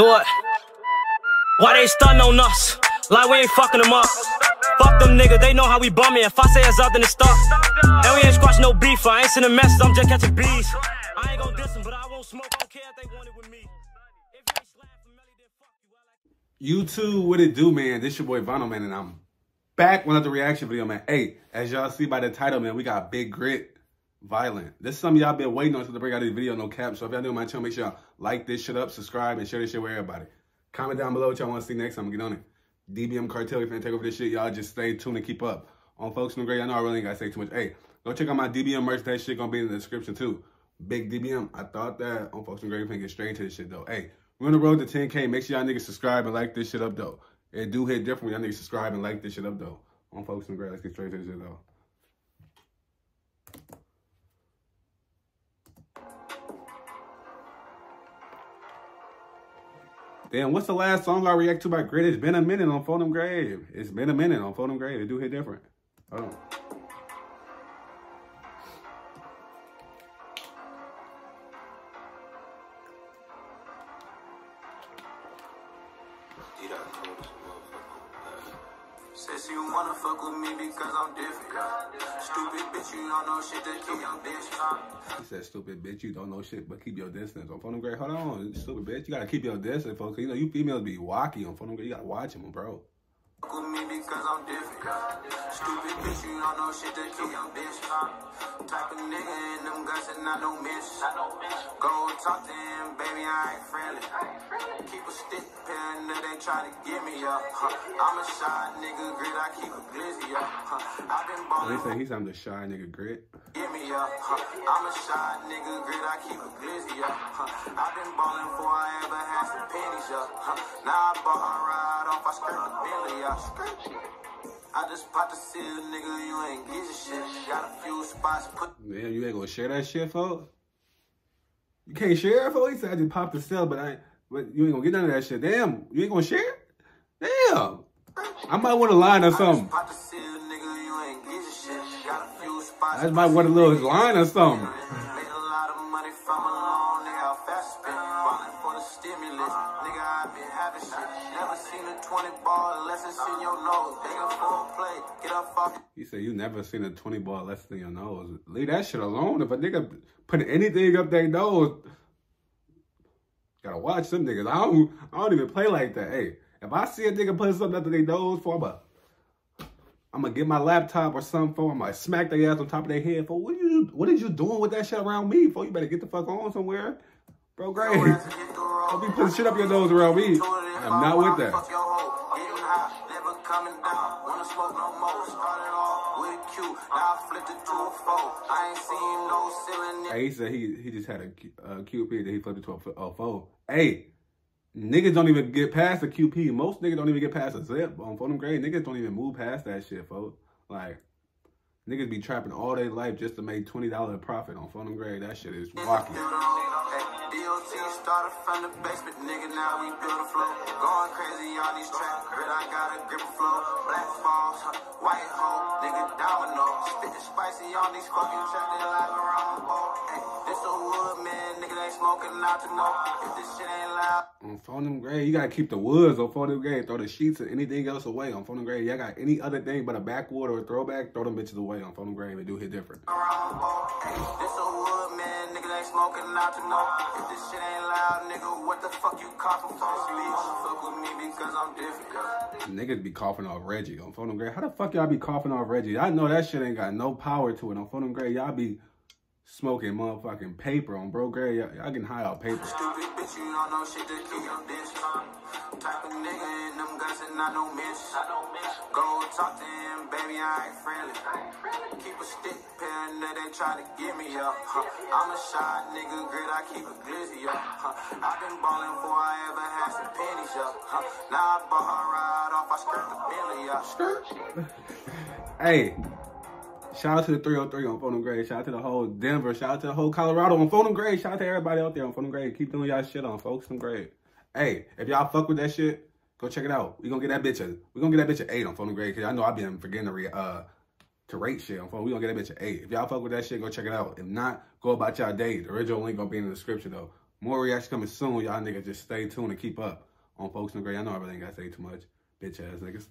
It. Why they stunting on us? Like we ain't fucking them up. Fuck them niggas, they know how we bumming. If I say it's up, then it's stuck. And we ain't squashing no beef. I ain't sending messages, I'm just catching bees. I ain't diss them, but I won't smoke. I don't care if they want it with me. YouTube, what it do, man? This your boy Vonno, man, and I'm back with another reaction video, man. Hey, as y'all see by the title, man, we got Big Grit, Violent. This is something y'all been waiting on to bring out this video, no cap. So if y'all new to my channel, make sure y'all like this shit up, subscribe, and share this shit with everybody. Comment down below what y'all want to see next. I'm gonna get on it. DBM Cartel, if you take over this shit, y'all just stay tuned and keep up. On Folks in the Gray, I know I really ain't gotta say too much. Hey, go check out my DBM merch. That shit gonna be in the description too. Big DBM. I thought that on Folks in the Gray, we finna get straight into this shit though. Hey, we're on the road to 10K. Make sure y'all niggas subscribe and like this shit up though. It do hit different when y'all niggas subscribe and like this shit up though. On Folks in the Gray, let's get straight to this shit though. Damn, what's the last song I react to by Grit? It's been a minute on Phonem Grave. It's been a minute on Phonem Grave. It do hit different. Hold on. Says you wanna fuck with me because I'm different. Stupid bitch, you don't know shit to keep your bitch. He said, stupid bitch, you don't know shit, but keep your distance. On Phonem Grave, hold on, stupid bitch. You gotta keep your distance, folks. You know, you females be wacky on Phonem Grave. You gotta watch them, bro. With me because I'm different. Stupid bitch, you don't know shit to keep your bitch. Type of nigga in them guys and I don't miss. Go talk to him, baby, I ain't friendly. Keep a stick pen that they try to give me up. I'm a shy nigga, grit, I keep a glizzy up. I've been oh, He ballin' said he's I'm the shy nigga Grit. Give me up. I'm a shy nigga, grit, I keep a glizzy up. I've been ballin' before I ever had some pennies up. Now I bought a ride off, I skirt the Billy up. I just popped a seal, nigga, you ain't get your shit. Got a few spots, put Man, you ain't gonna share that shit, folks? You can't share it, folks? He said I just popped the cell, but I but you ain't gonna get none of that shit. Damn, you ain't gonna share? Damn. I might want a line or something. Pop the seal, nigga, you ain't get your shit. Got a few spots. I just might want a little line or something. Stimulus, nigga, I been having shit. Never seen a 20 ball unless it's in your nose. Nigga, full play, get up off He said you never seen a 20 ball less than your nose. Leave that shit alone. If a nigga put anything up their nose, gotta watch them niggas. I don't I don't even play like that. Hey, if I see a nigga put something up their nose for I'm I'm gonna get my laptop or something for I'm gonna smack their ass on top of their head for what you what is you doing with that shit around me for? You better get the fuck on somewhere. Bro, great. Don't be putting shit up your nose around me. I'm not with that. A a. Hey, he said he he just had a, uh, QP that he flipped to a, a foe. Hey, niggas don't even get past the QP. Most niggas don't even get past a zip on Phonem Grade. Niggas don't even move past that shit, folks. Like, niggas be trapping all their life just to make $20 profit on Phonem Grade. That shit is walking. DOT started from the basement, nigga. Now we build a flow. Going crazy on these tracks, but I got a grip of flow. Black balls, white hole, nigga domino. Spitting spicy on these fucking tracks, they like around the ball. Hey, this a wood man, nigga. They smoking out to know if this shit ain't loud. On Phonem Grade, you gotta keep the woods on Phonem Grade. Throw the sheets or anything else away on Phonem Grade. Y'all got any other thing but a backwood or a throwback, throw them bitches away on Phonem Grade. They do hit different. Smoking out to know if this shit ain't loud, nigga. What the fuck you coughing for, bitch? Fuck with me because I'm different. Niggas be coughing off Reggie on Phonem Gray. How the fuck y'all be coughing off Reggie? I know that shit ain't got no power to it on Phonem Gray, Y'all be smoking motherfucking paper on Bro Gray. Y'all, y'all getting high off paper. Stupid bitch, you don't know shit to keep your bitch. Them guns and I don't miss. Go talk to him, baby, I ain't friendly. Keep a stick pen that they try to get me up. Huh. I'm a shy nigga, grit, I keep a glizzy up. Huh. I've been ballin' before I ever had some pennies up. Huh. Now I bought a ride off, I skirt the Billy up. Hey, shout out to the 303 on Phonem Grade. Shout out to the whole Denver. Shout out to the whole Colorado on Phonem Grade. Shout out to everybody out there on Phonem Grade. Keep doing y'all shit on folks. Phonem Grade. Hey, if y'all fuck with that shit, go check it out. We gonna get that bitch a we gonna get that bitch a eight on Phonem Grade because I know I've been forgetting to re, uh to rate shit on phone. We gonna get that bitch a eight. If y'all fuck with that shit, go check it out. If not, go about y'all day. The original link gonna be in the description though. More reaction coming soon. Y'all niggas just stay tuned and keep up on Folks and Gray. I know I really ain't got to say too much. Bitch ass niggas.